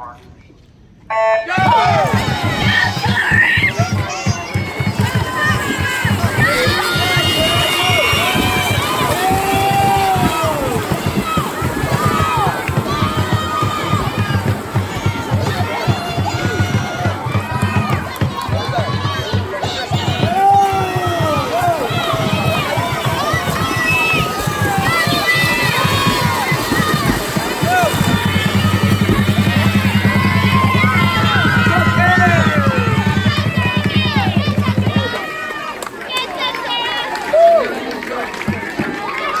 mark. Uh,